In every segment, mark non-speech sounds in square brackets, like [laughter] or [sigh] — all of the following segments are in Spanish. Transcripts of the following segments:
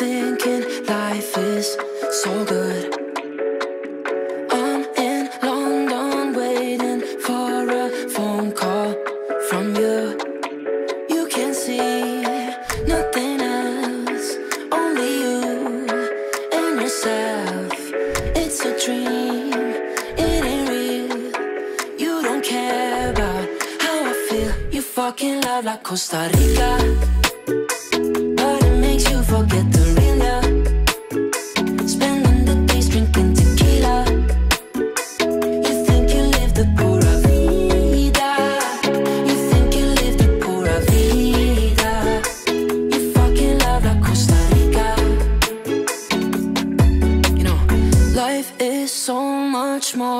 thinking life is so good. I'm in London waiting for a phone call from you. You can see nothing else, only you and yourself. It's a dream, it ain't real. You don't care about how I feel. You fucking love like Costa Rica.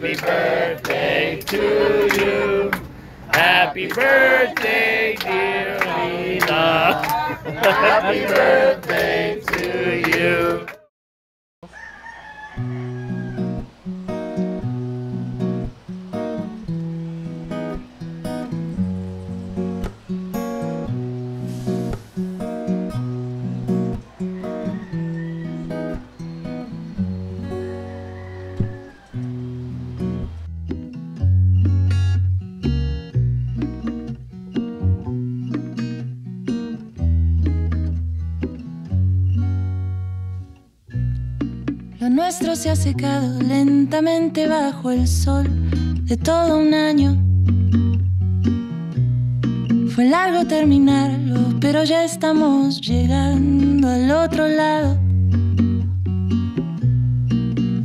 Happy birthday to you. Happy birthday, dear Lena. [laughs] Happy birthday to you. Lo nuestro se ha secado lentamente bajo el sol de todo un año. Fue largo terminarlo, pero ya estamos llegando al otro lado.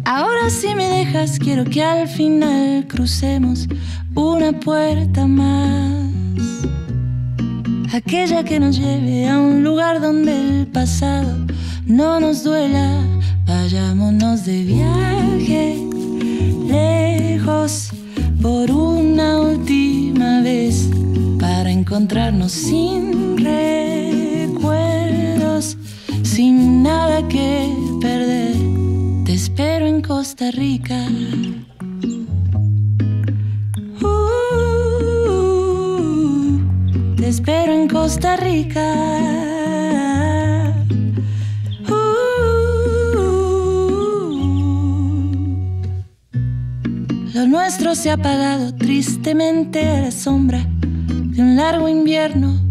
Ahora si me dejas, quiero que al final crucemos una puerta más. Aquella que nos lleve a un lugar donde el pasado no nos duela. Vayámonos de viaje lejos por una última vez para encontrarnos sin recuerdos, sin nada que perder. Te espero en Costa Rica. Uh, te espero en Costa Rica. Nuestro se ha apagado tristemente a la sombra de un largo invierno.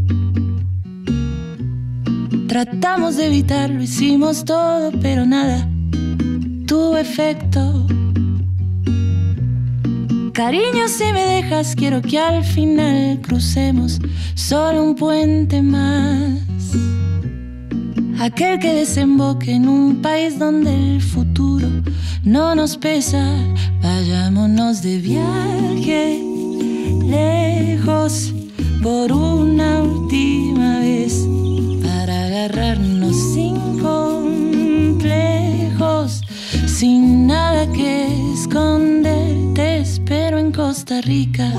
Tratamos de evitarlo, hicimos todo, pero nada. tuvo efecto. Cariño, si me dejas, quiero que al final crucemos solo un puente más. Aquel que desemboque en un país donde el futuro no nos pesa. Vayámonos de viaje lejos por una última vez para agarrarnos sin complejos, sin nada que esconder. Te espero en Costa Rica.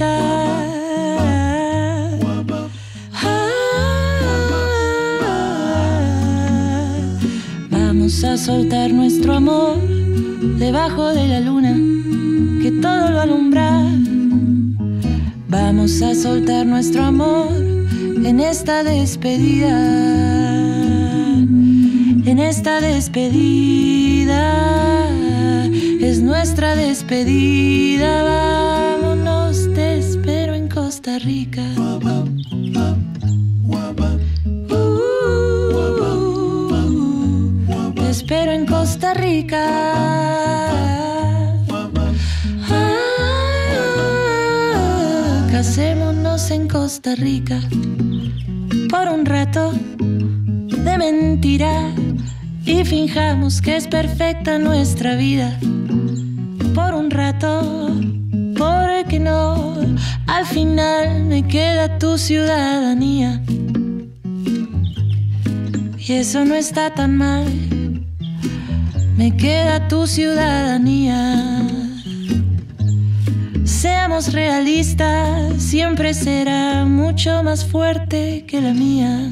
Ah, Vamos a soltar nuestro amor debajo de la luna que todo lo alumbra. Vamos a soltar nuestro amor en esta despedida. En esta despedida es nuestra despedida. Costa Rica. Ah, casémonos en Costa Rica por un rato de mentira y finjamos que es perfecta nuestra vida. Por un rato, porque no, al final me queda tu ciudadanía. Y eso no está tan mal, me queda tu ciudadanía. Seamos realistas, siempre será mucho más fuerte que la mía.